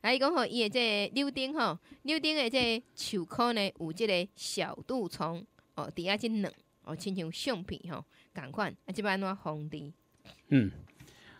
来讲吼，伊的这柳丁吼，柳丁的这树口呢有即个小杜虫哦，底下真软哦，亲像橡皮吼，共款啊，即摆安怎防治？嗯，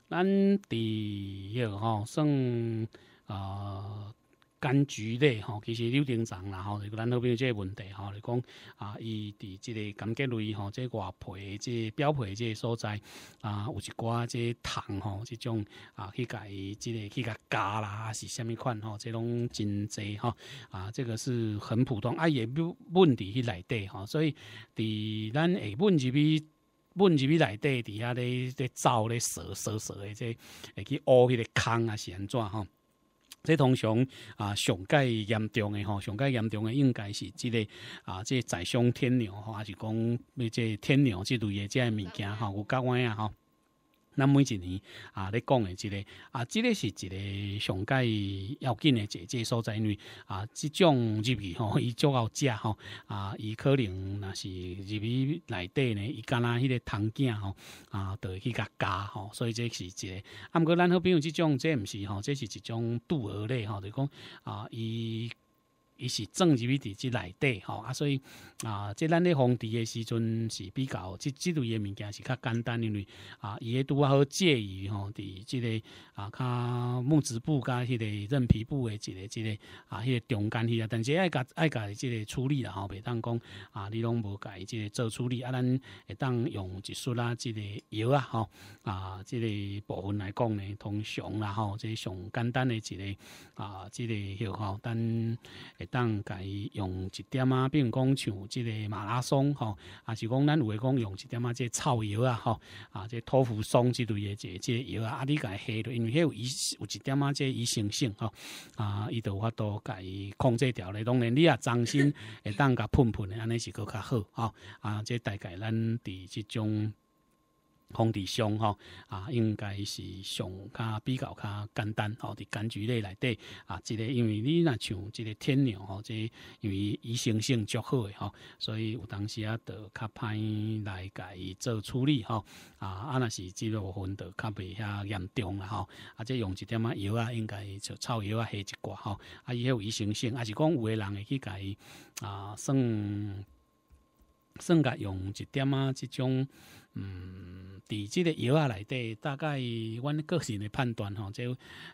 咱伫迄个吼算啊。柑橘类吼，其实柳丁长啦吼，咱好比即个问题吼，来讲啊，伊伫即个柑橘类吼，即个外皮即个表皮即个所在啊，有一寡即糖吼，即种啊去甲伊即个去甲加啦，是虾米款吼，即拢真济吼啊，这个是很普通啊，也不问伫迄内底吼，所以伫咱下问入去问入去内底伫遐咧咧走咧踅踅踅诶，即会去挖迄个坑啊，是安怎吼？这通常啊，上介严重的吼，上介严重的应该是即个啊，即宰相天牛吼，还是讲即天牛这类的即个物件吼，有甲弯啊吼。咱每一年啊，咧讲的即个啊，即个是一个上界要紧的一个所在，因为啊，即种入去吼，伊足够食吼啊，伊可能若是入去内底呢，伊敢若迄个汤镜吼啊，会去甲加吼，所以这是一个。啊，毋过咱好比如即种，这毋是吼，这是一种杜鹅类吼，就讲啊，伊。伊是种入去伫即内底吼啊，所以啊，即咱咧防治诶时阵是比较即即类诶物件是较简单，因为啊，伊诶拄啊好介于吼伫即个啊较木质部甲迄个韧皮部诶一个即个啊迄个中间迄个，但是爱甲爱甲即个处理啦吼，袂当讲啊，你拢无甲伊即个做处理啊，咱会当用一束啦即个药啊吼啊，即个部分来讲呢，通常啦吼，即上简单诶一个啊，即个药吼，但会。当甲伊用一点啊，比如讲像即个马拉松吼，啊是讲咱有诶讲用一点啊，即草药啊吼，啊即托福松即类诶即即药啊，啊你甲伊下落，因为迄有医有一点啊，即医生性吼，啊伊就法度甲伊控制掉咧。当然你啊，掌心会当甲喷喷诶，安尼是搁较好吼，啊即大概咱伫即种。空地上吼啊，应该是上较比较较简单吼，伫柑橘类内底啊，即个因为你若像即个天牛吼，即因为医生性足好诶吼，所以有当时啊，得较歹来甲伊做处理吼啊，啊若是即部分得较袂遐严重啦吼，啊即用一点仔药啊，应该就草药啊下一寡吼，啊伊迄有医生性，啊是讲有诶人会去甲伊啊算算甲用一点仔即种。嗯，伫即个药啊内底，大概阮个人的判断吼，即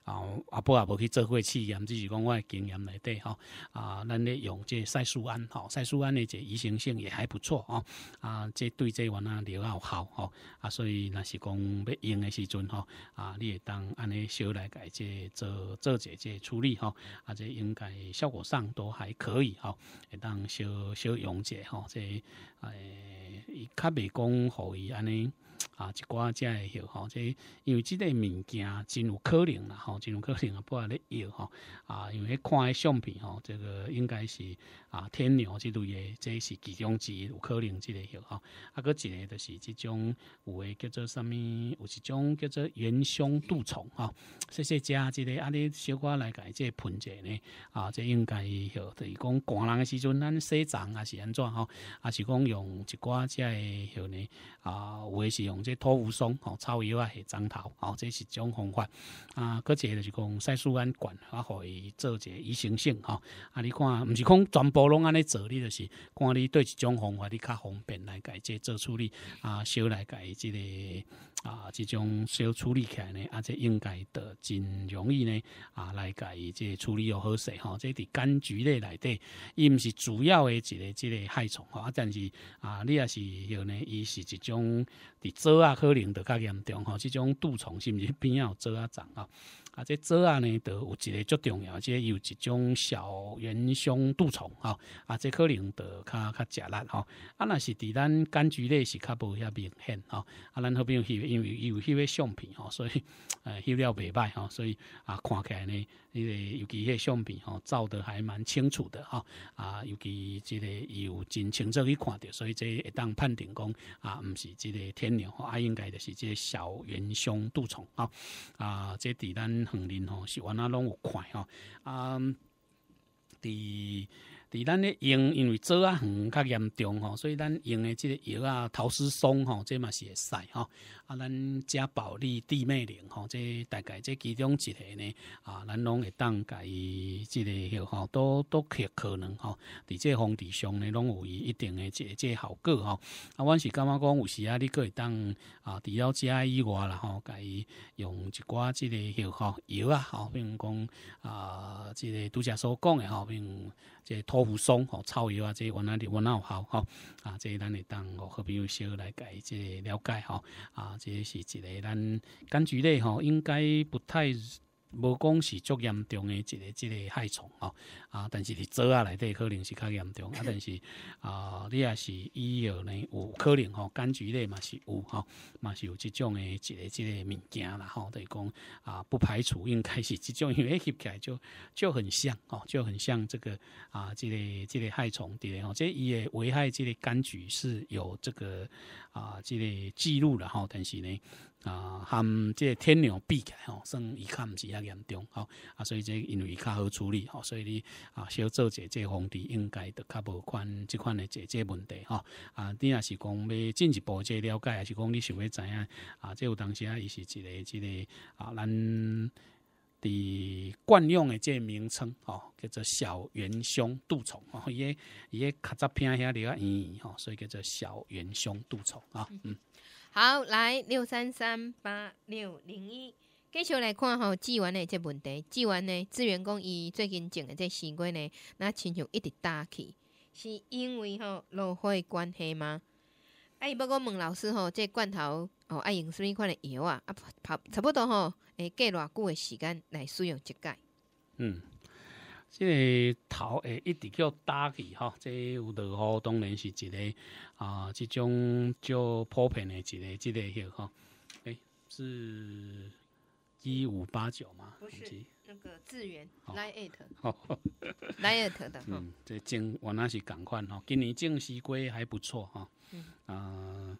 啊阿婆也无去做过试验，只是讲我的经验内底吼啊，咱咧用即赛素胺吼，赛素胺的这医生性也还不错吼啊，这对这原啊疗效好吼啊，所以若是讲要用的时阵吼啊，你会当安尼小来改这做做这这处理吼啊，这应该效果上都还可以吼，会当小小用者吼这诶，伊较袂讲互伊。安尼啊，一寡遮会晓吼，即因为即个物件真有可能啦吼，真有可能啊，不咧药吼啊，因为看迄相片吼，这个应该是啊天牛即类诶，这是其中之一有可能即个药吼，啊，搁一个就是即种有诶叫做啥物，有一种叫做元凶杜虫吼，细细只即个啊，你小可来解即喷者呢啊，这应该晓，就是讲寒人诶时阵，咱洗脏啊是安怎吼，啊是讲用一寡遮会晓呢。啊，啊有诶是用这托扶松吼草药啊，下樟头，吼这是种方法。啊，搁一个就是讲塞素胺管啊，互伊做一个医生性吼。啊，你看，毋是讲全部拢安尼做，你就是看你对一种方法你较方便来改这做处理啊，小来改即个啊，即种小处理起来呢，啊，这应该得真容易呢啊，来改这处理又好势吼。这伫柑橘类内底，伊毋是主要诶一个即个害虫吼，啊，但是啊，你也是有呢，伊是一种。伫做啊，可能着较严重吼。即种蠹虫是毋是边啊有做啊长啊？啊，这做啊呢，都有一个足重要，即有一种小圆胸杜虫吼。啊，这可能就较较食力吼。啊，若是伫咱柑橘类是较无遐明显吼。啊，咱好比翕，因为伊有翕个相片吼，所以呃翕了袂歹吼，所以啊看起来呢。迄个尤其迄个相片吼，照得还蛮清楚的吼，啊，尤其即个有真清楚去看着，所以这会当判定讲啊，毋是即个天牛吼，啊，应该就是即个小圆胸杜虫吼，啊，这伫咱恒林吼是原来拢有看吼，啊，伫伫咱咧用，因为做啊远较严重吼，所以咱用诶即个药啊，陶斯松吼，这嘛是会使吼。啊，咱加保利、地魅灵吼，这大概这其中一个呢，啊，咱拢会当甲伊即个药吼，都都可可能吼，伫这方地上呢，拢有伊一定的即即效果吼。啊，阮是感觉讲有时啊，你可会当啊，除了遮以外啦吼，甲伊用一寡即个药吼药啊，吼，比如讲啊，即个拄则所讲诶吼，比如。即个托付松吼草药啊，这原来的原来有效吼啊，这咱会当哦好朋友小来解这了解吼啊，这是一个咱柑橘类吼，应该不太。无讲是足严重诶一个一个害虫吼啊，但是伫做啊内底可能是较严重啊，但是啊，你也是医药呢有可能吼，柑橘类嘛是有吼，嘛是有即种诶一个一个物件啦吼，等于讲啊，不排除应该是即种，因为翕起来就就很像吼，就很像这个啊，这个这个害虫伫咧吼，这伊诶危害即个柑橘是有这个啊，这个记录了吼，但是呢。啊，含这天牛比起来吼，算伊较毋是遐严重吼，啊，所以这因为伊较好处理吼，所以你啊，小做者这防治应该都较无款即款诶这这问题吼，啊，你若是讲要进一步这了解，还是讲你想要知影啊，这有当时啊，伊是一个一个啊，咱伫惯用的这名称吼，叫做小圆胸杜虫吼，伊个伊个卡扎片遐了啊圆圆吼，所以叫做小圆胸杜虫啊，嗯。好，来六三三八六零一，继续来看吼志源的这问题。志源呢，志源讲伊最近种的这西瓜呢，那亲像一直打起，是因为吼落雨关系吗？啊，伊要我问老师吼，这罐头哦爱用什么款的药啊？啊，差差不多吼，会过偌久的时间来使用一盖？嗯。即个头会一直叫打起吼，即有落雨当然是一个啊，即种较普遍的一个即个药吼。诶，是一五八九吗？不是，那个智源 Light，好，Light 的。嗯，这种原来是共款吼，今年种西瓜还不错哈。嗯。啊，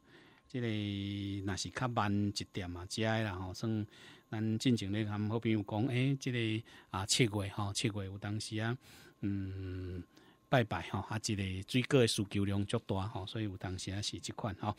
即个若是较慢一点嘛，食诶啦吼，算。咱进前咧，含好朋友讲，诶，即个啊七月吼，七月有当时啊，嗯，拜拜吼，啊，即个水果诶需求量足大吼，所以有当时啊是即款吼，